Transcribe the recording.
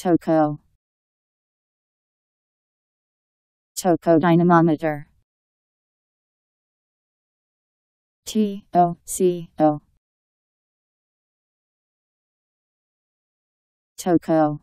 Toco. Toco dynamometer. T O C O. Toco.